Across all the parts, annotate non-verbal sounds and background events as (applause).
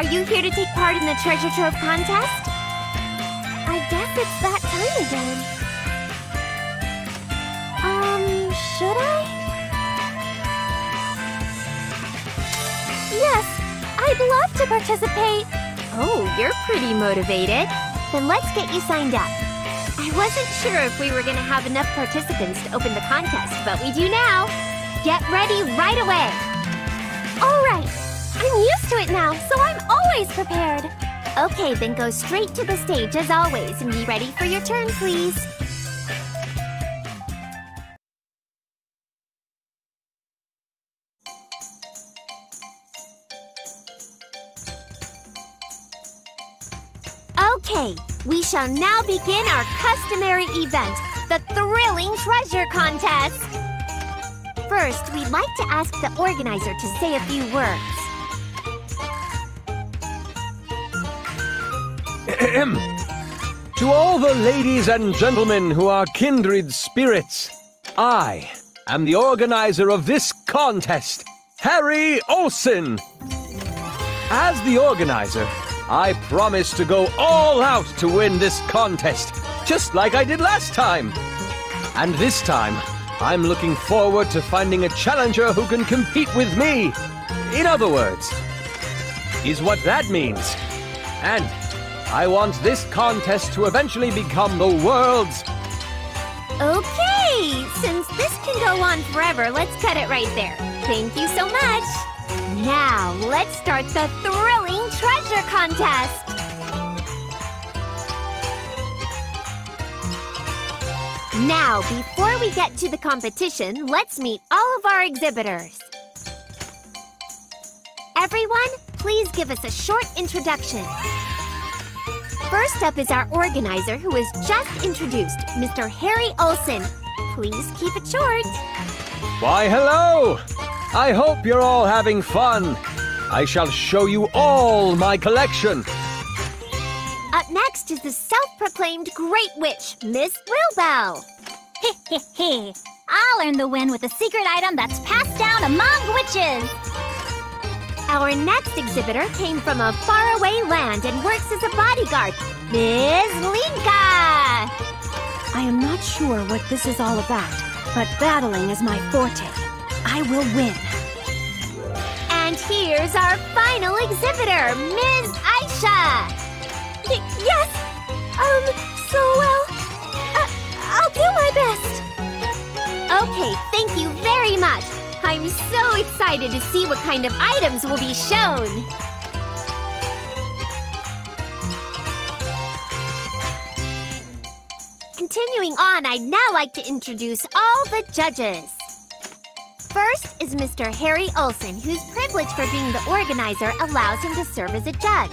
Are you here to take part in the treasure trove contest? I guess it's that time again. Um, should I? Yes, I'd love to participate. Oh, you're pretty motivated. Then let's get you signed up. I wasn't sure if we were going to have enough participants to open the contest, but we do now. Get ready right away. All right. I'm used to it now, so I'm always prepared. Okay, then go straight to the stage as always and be ready for your turn, please. Okay, we shall now begin our customary event, the Thrilling Treasure Contest. First, we'd like to ask the organizer to say a few words. To all the ladies and gentlemen who are kindred spirits, I am the organizer of this contest, Harry Olson. As the organizer, I promise to go all out to win this contest, just like I did last time. And this time, I'm looking forward to finding a challenger who can compete with me. In other words, is what that means. And I want this contest to eventually become the world's. Okay, since this can go on forever, let's cut it right there. Thank you so much. Now, let's start the thrilling treasure contest. Now, before we get to the competition, let's meet all of our exhibitors. Everyone, please give us a short introduction. First up is our organizer who was just introduced, Mr. Harry Olson. Please keep it short. Why, hello! I hope you're all having fun. I shall show you all my collection. Up next is the self-proclaimed Great Witch, Miss Wilbell. (laughs) Heh heh heh. I'll earn the win with a secret item that's passed down among witches. Our next exhibitor came from a faraway land and works as a bodyguard, Ms. Linca. I am not sure what this is all about, but battling is my forte. I will win. And here's our final exhibitor, Ms. Ayesha. Y yes! Um, so well, uh, I'll do my best. Okay, thank you very much. I'm so excited to see what kind of items will be shown. Continuing on, I'd now like to introduce all the judges. First is Mr. Harry Olson, whose privilege for being the organizer allows him to serve as a judge.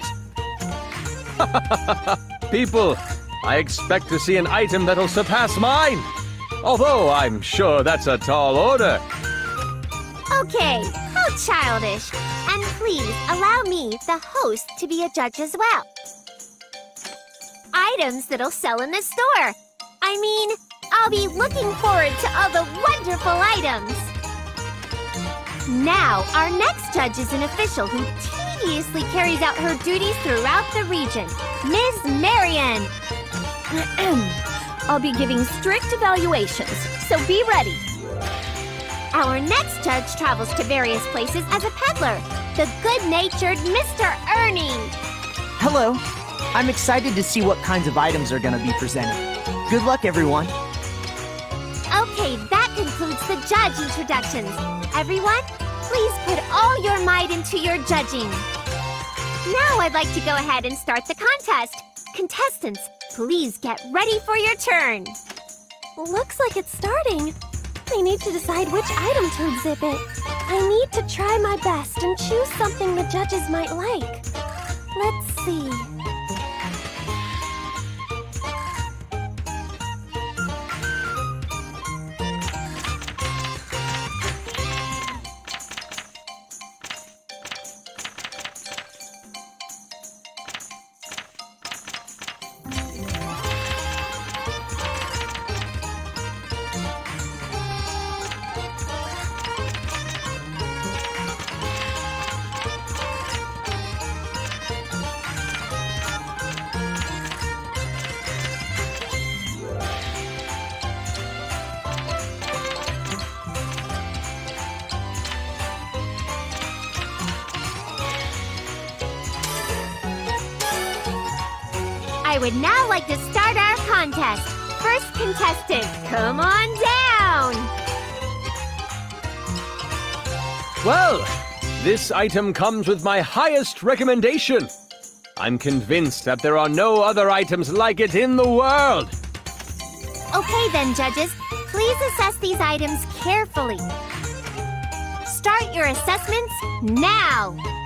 (laughs) People, I expect to see an item that'll surpass mine. Although I'm sure that's a tall order. Okay, how childish. And please allow me, the host, to be a judge as well. Items that'll sell in the store. I mean, I'll be looking forward to all the wonderful items. Now, our next judge is an official who tediously carries out her duties throughout the region, Ms. Marion. (clears throat) I'll be giving strict evaluations, so be ready. Our next judge travels to various places as a peddler, the good-natured Mr. Ernie. Hello. I'm excited to see what kinds of items are going to be presented. Good luck, everyone. Okay, that concludes the judge introductions. Everyone, please put all your might into your judging. Now I'd like to go ahead and start the contest. Contestants, please get ready for your turn. Looks like it's starting. I need to decide which item to exhibit. I need to try my best and choose something the judges might like. Let's see. Would now like to start our contest. First contestant, come on down! Well, this item comes with my highest recommendation. I'm convinced that there are no other items like it in the world. Okay then, judges. Please assess these items carefully. Start your assessments now!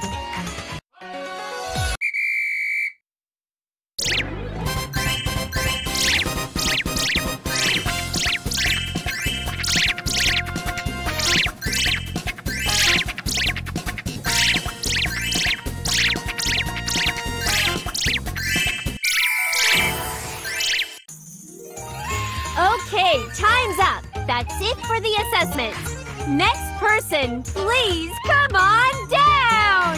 Assessments. Next person, please come on down!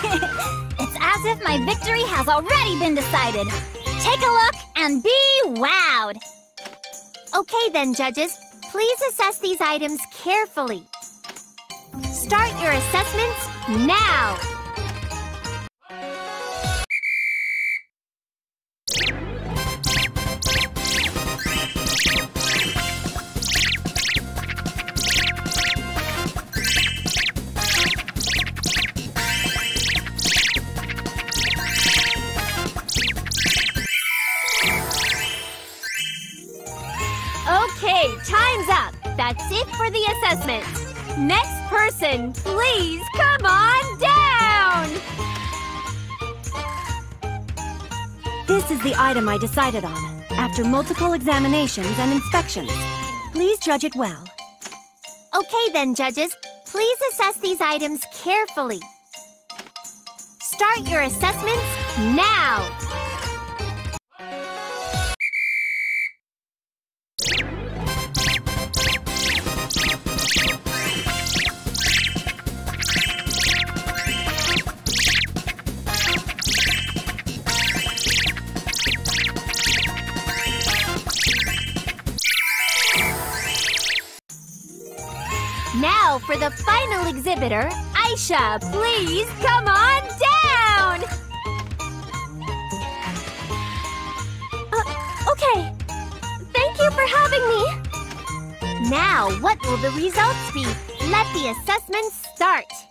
(laughs) It's as if my victory has already been decided. Take a look and be wowed. Okay then, judges. Please assess these items carefully. Start your assessments now! Please come on down! This is the item I decided on, after multiple examinations and inspections. Please judge it well. Okay then, judges. Please assess these items carefully. Start your assessments! Now Ayesha, please come on down! Uh, okay. Thank you for having me. Now, what will the results be? Let the assessment start.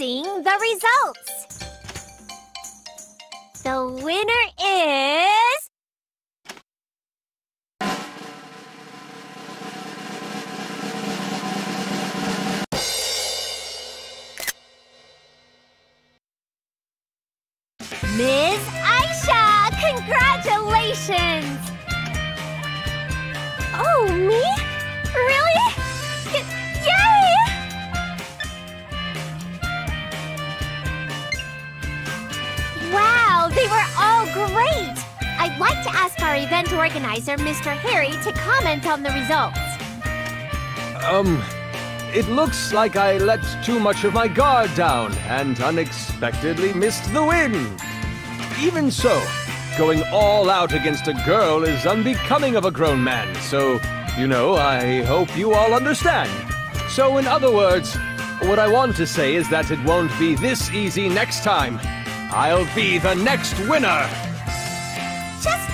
The results. The winner is. Ms. Ayesha! Congratulations! Like to ask our event organizer, Mr. Harry, to comment on the results. Um, it looks like I let too much of my guard down and unexpectedly missed the win. Even so, going all out against a girl is unbecoming of a grown man, so, you know, I hope you all understand. So, in other words, what I want to say is that it won't be this easy next time. I'll be the next winner!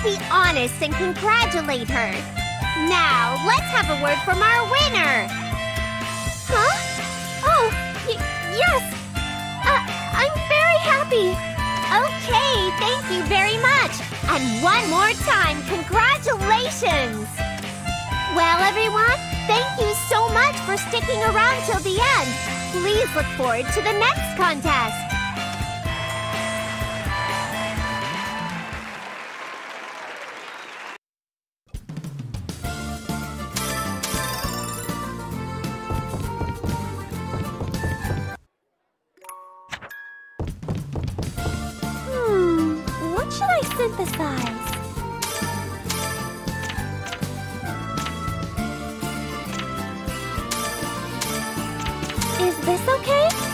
Be honest and congratulate her. Now, let's have a word from our winner. Huh? Oh, yes. Uh, I'm very happy. Okay, thank you very much. And one more time, congratulations. Well, everyone, thank you so much for sticking around till the end. Please look forward to the next contest. This okay?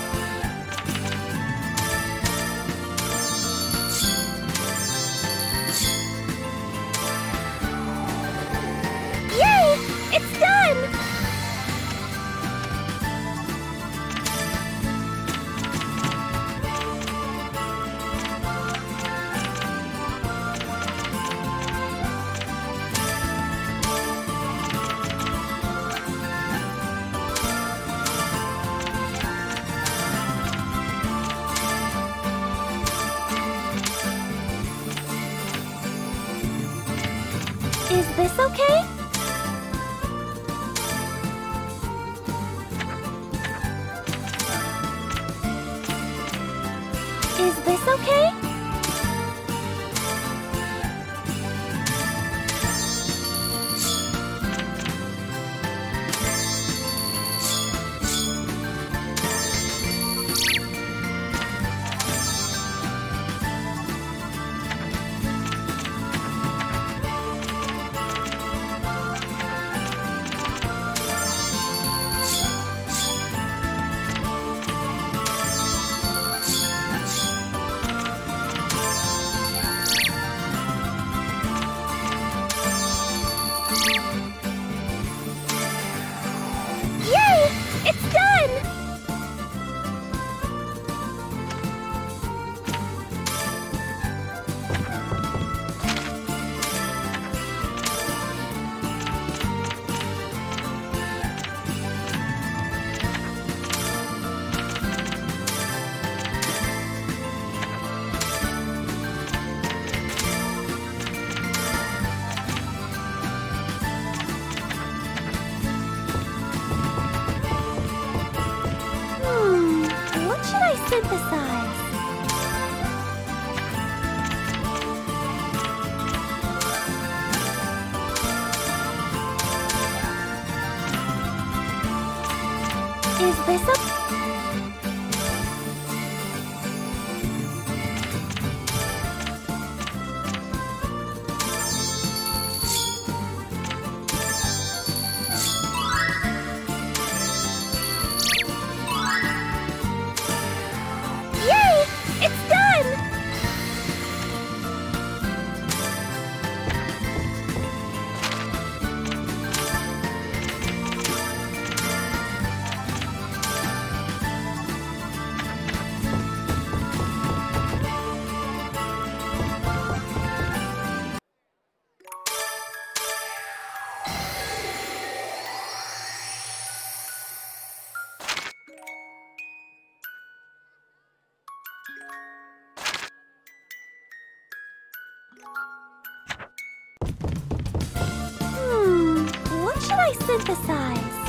Is this a... synthesize?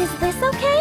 Is this okay?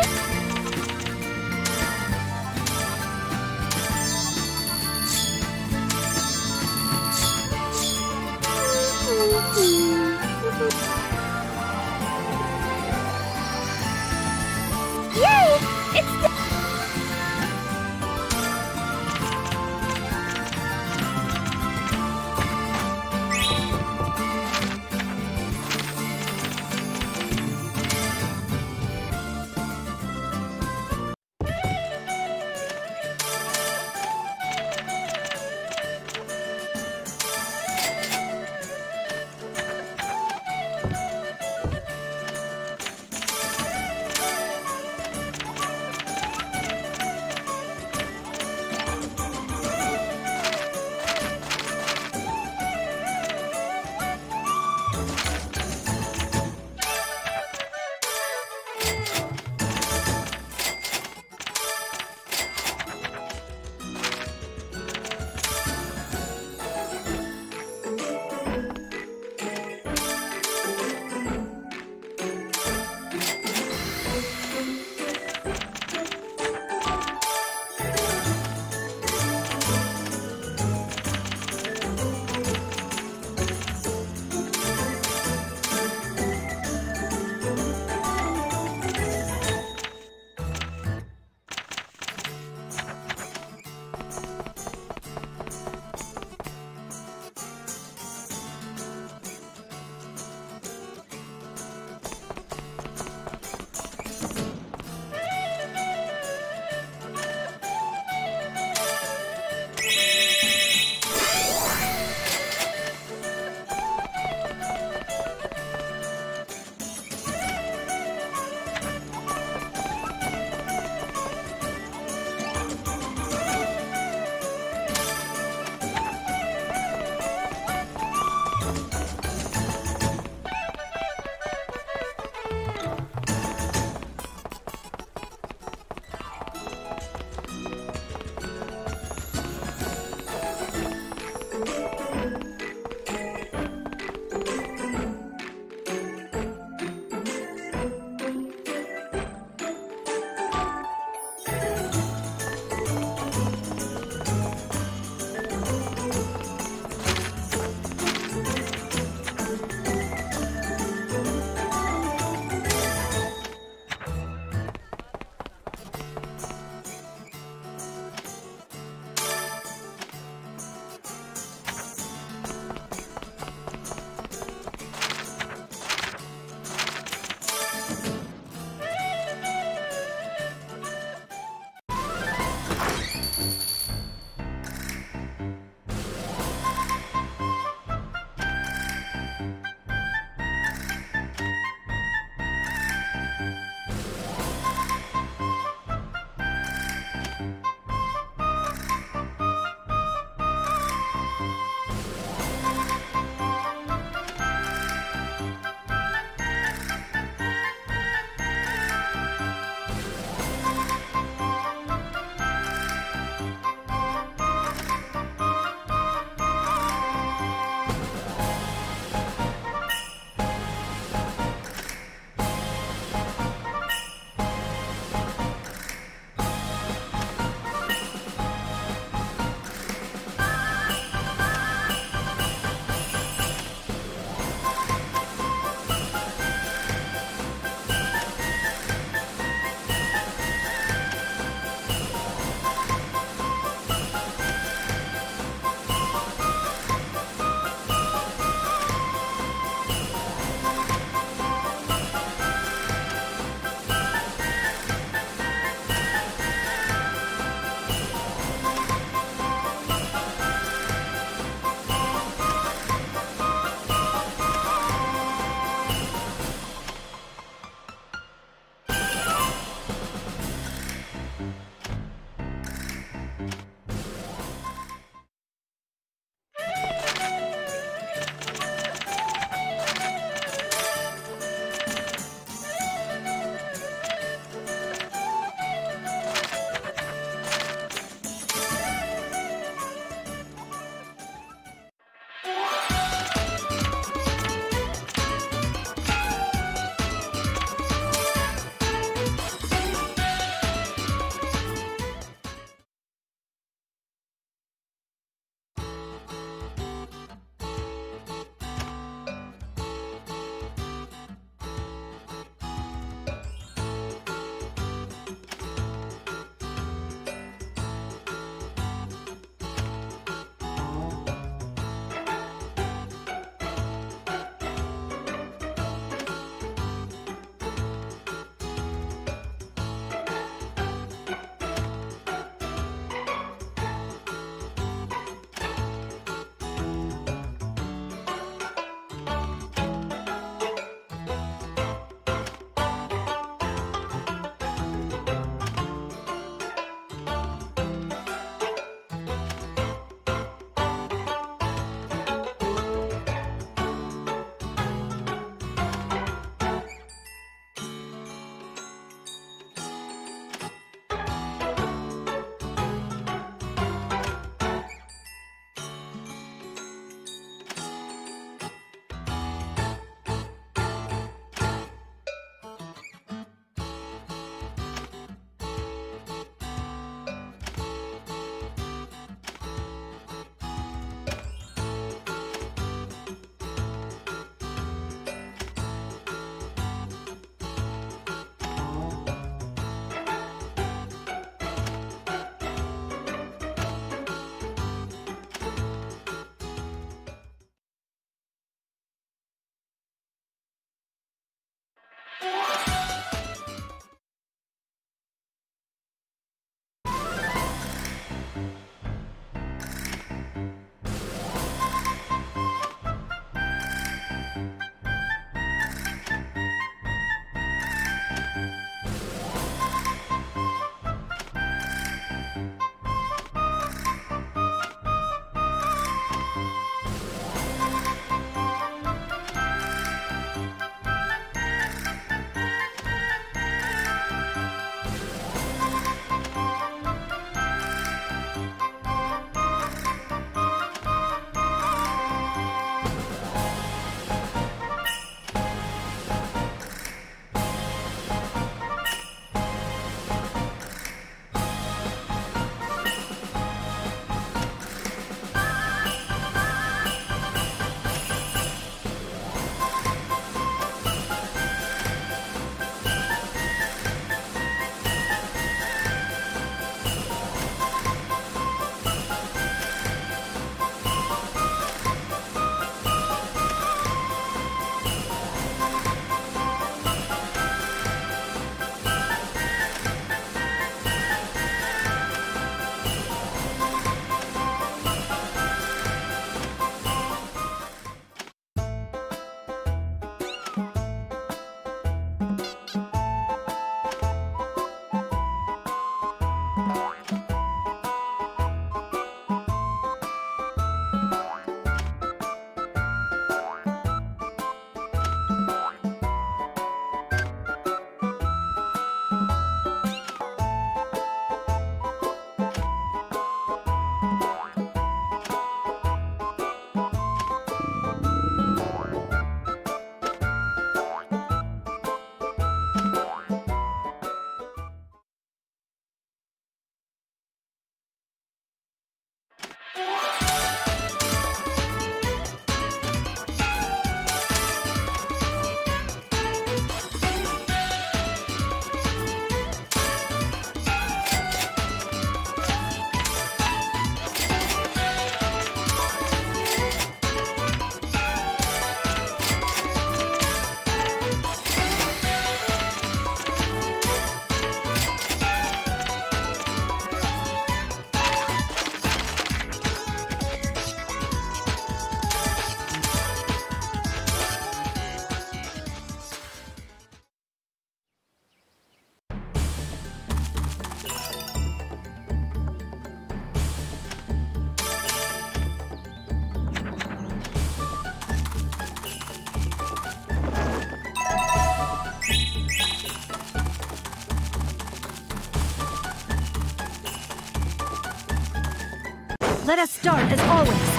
Start as always.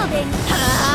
神戸に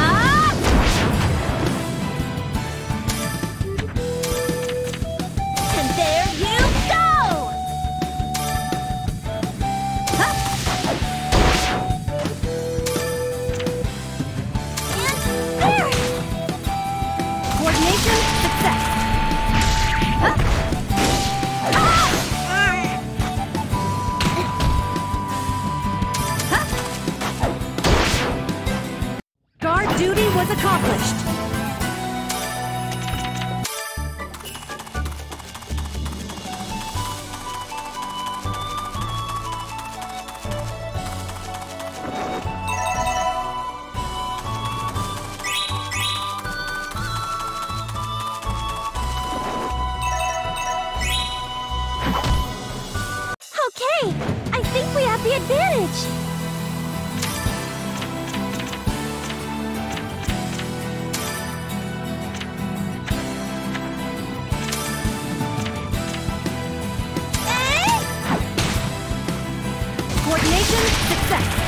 在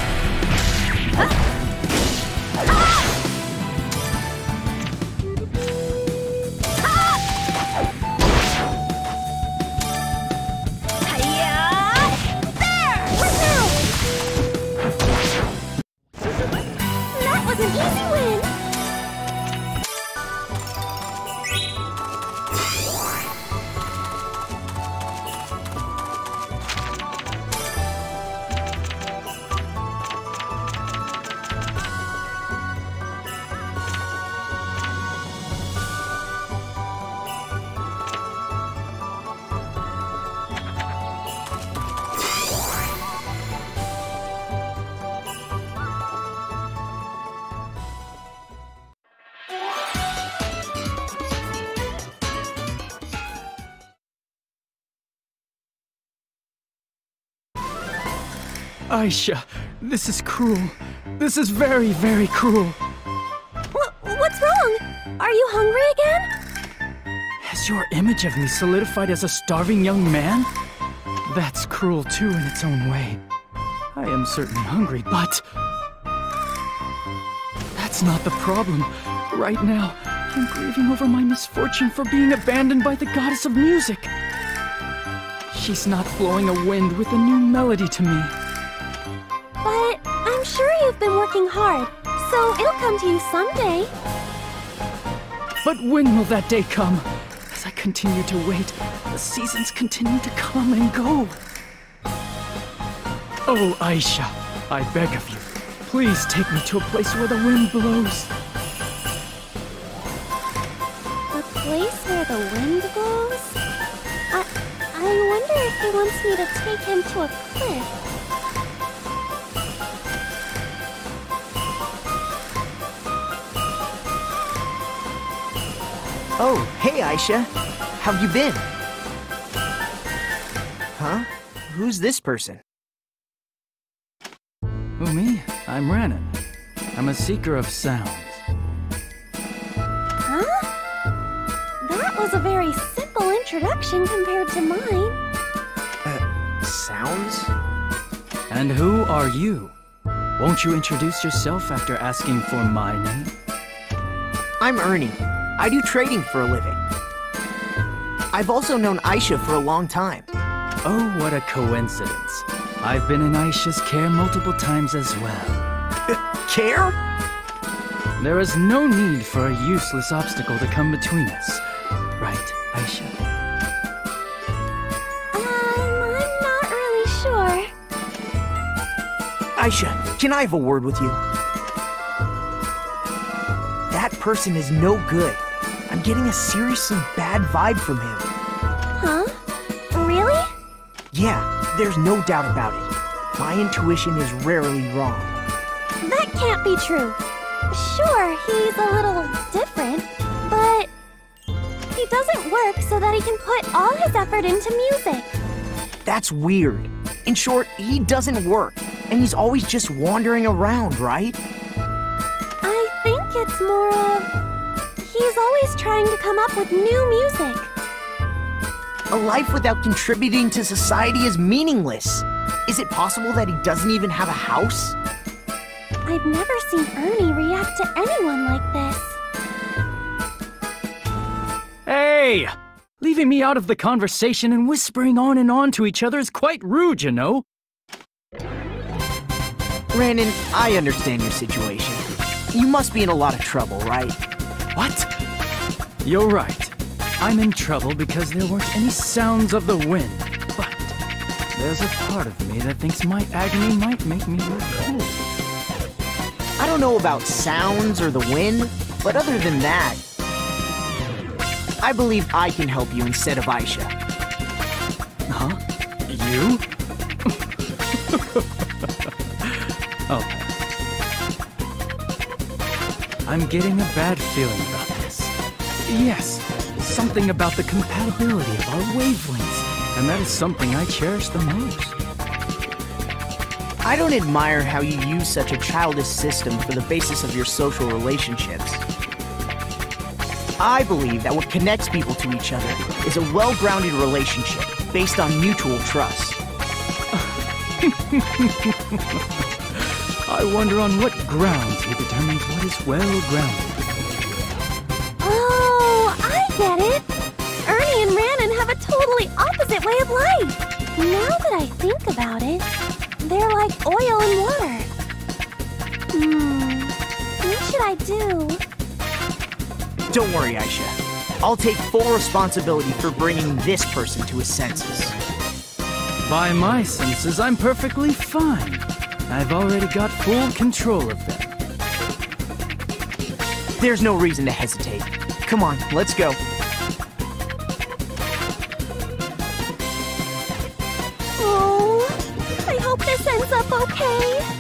Ayesha, this is cruel. This is very, very cruel. What, what's wrong? Are you hungry again? Has your image of me solidified as a starving young man? That's cruel too in its own way. I am certainly hungry, but... That's not the problem. Right now, I'm grieving over my misfortune for being abandoned by the goddess of music. she's not blowing a wind with a new melody to me. Working hard, so it'll come to you someday. But when will that day come? As I continue to wait, the seasons continue to come and go. Oh, Ayesha, I beg of you, please take me to a place where the wind blows. A place where the wind blows? I, I wonder if he wants me to take him to a cliff. Oh, hey Ayesha. How've you been? Huh? Who's this person? Who, me? I'm Ranun. I'm a seeker of sounds. Huh? That was a very simple introduction compared to mine. Uh, sounds? And who are you? Won't you introduce yourself after asking for my name? I'm Ernie. I do trading for a living. I've also known Ayesha for a long time. Oh, what a coincidence. I've been in Ayesha's care multiple times as well. (laughs) Care? There is no need for a useless obstacle to come between us. Right, Ayesha? Um, I'm not really sure. Ayesha, can I have a word with you? That person is no good. I'm getting a seriously bad vibe from him. Huh? Really? Yeah, there's no doubt about it. My intuition is rarely wrong. That can't be true. Sure, he's a little different, but he doesn't work so that he can put all his effort into music. That's weird. In short, he doesn't work, and he's always just wandering around, right? I think it's more of he's always trying to come up with new music. A life without contributing to society is meaningless. Is it possible that he doesn't even have a house? I've never seen Ernie react to anyone like this. Hey! Leaving me out of the conversation and whispering on and on to each other is quite rude, you know. Ranun, I understand your situation. You must be in a lot of trouble, right? What? You're right. I'm in trouble because there weren't any sounds of the wind. But there's a part of me that thinks my agony might make me look cool. I don't know about sounds or the wind, but other than that, I believe I can help you instead of Ayesha. Huh? You? (laughs) oh. I'm getting a bad feeling about this. Yes, something about the compatibility of our wavelengths, and that is something I cherish the most. I don't admire how you use such a childish system for the basis of your social relationships. I believe that what connects people to each other is a well-grounded relationship based on mutual trust. (laughs) I wonder on what grounds he determines what is well-grounded. Oh, I get it! Ernie and Ranun have a totally opposite way of life! Now that I think about it, they're like oil and water. Hmm, what should I do? Don't worry, Ayesha. I'll take full responsibility for bringing this person to his senses. By my senses, I'm perfectly fine. I've already got full control of them. There's no reason to hesitate. Come on, let's go. Oh, I hope this ends up okay.